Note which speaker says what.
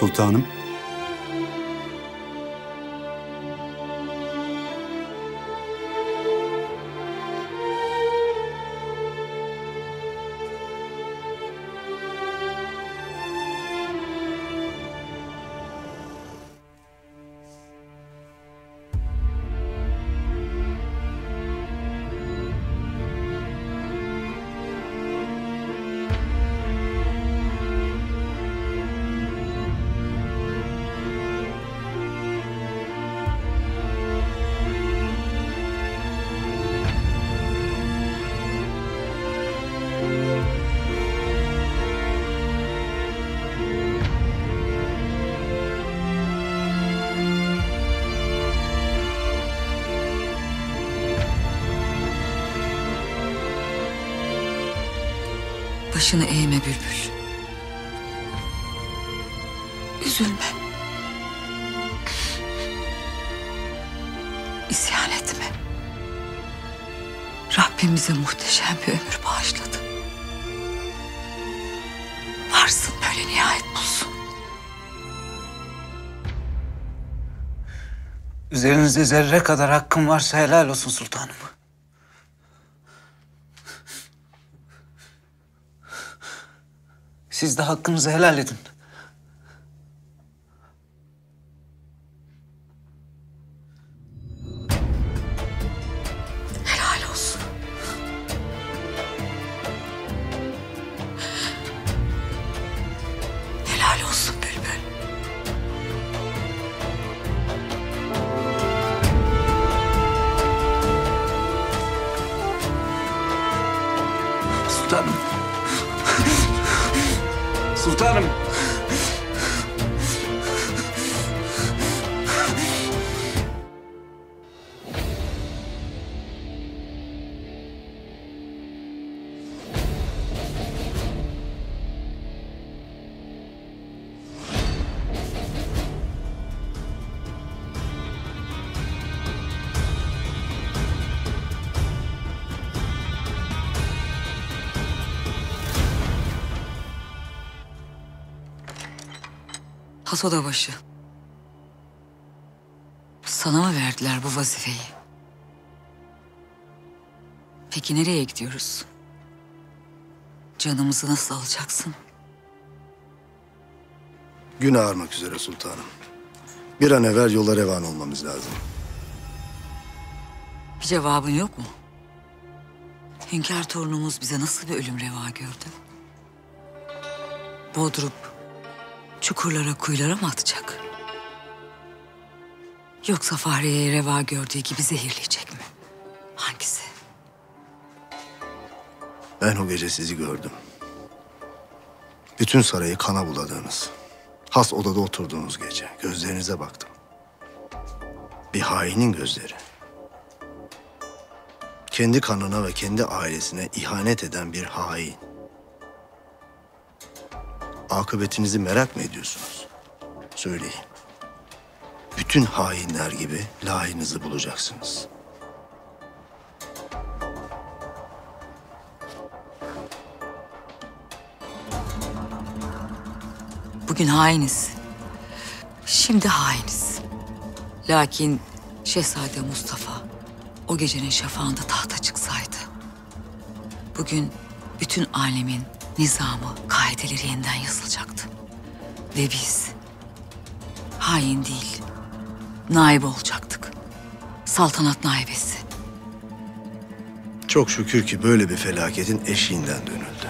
Speaker 1: Sultanım.
Speaker 2: Başını eğme bülbül. Üzülme. İsyan etme. Rabbim bize muhteşem bir ömür bağışladı. Varsın böyle nihayet bulsun.
Speaker 3: Üzerinizde zerre kadar hakkım varsa helal olsun sultanım. Siz de hakkınızı helal edin. Sultanım.
Speaker 2: Hasoda başı. Sana mı verdiler bu vazifeyi? Peki nereye gidiyoruz? Canımızı nasıl alacaksın?
Speaker 4: Gün ağarmak üzere sultanım. Bir an evvel yola revan olmamız lazım.
Speaker 2: Bir cevabın yok mu? Hünkâr torunumuz bize nasıl bir ölüm reva gördü? Bodrup çukurlara kuyulara mı atacak? Yoksa Fahriye'ye reva gördüğü gibi zehirleyecek mi? Hangisi?
Speaker 4: Ben o gece sizi gördüm. Bütün sarayı kana buladığınız, has odada oturduğunuz gece gözlerinize baktım. Bir hainin gözleri. Kendi kanına ve kendi ailesine ihanet eden bir hain. Akıbetinizi merak mı ediyorsunuz? Söyleyin. Bütün hainler gibi layığınızı bulacaksınız.
Speaker 2: Bugün hainiz. Şimdi hainiz. Lakin Şehzade Mustafa o gecenin şafağında tahta çıksaydı. Bugün bütün alemin nizamı, kaideleri yeniden yazılacaktı. Ve biz hain değil, naibe olacaktık. Saltanat naibesi.
Speaker 4: Çok şükür ki böyle bir felaketin eşiğinden dönüldü.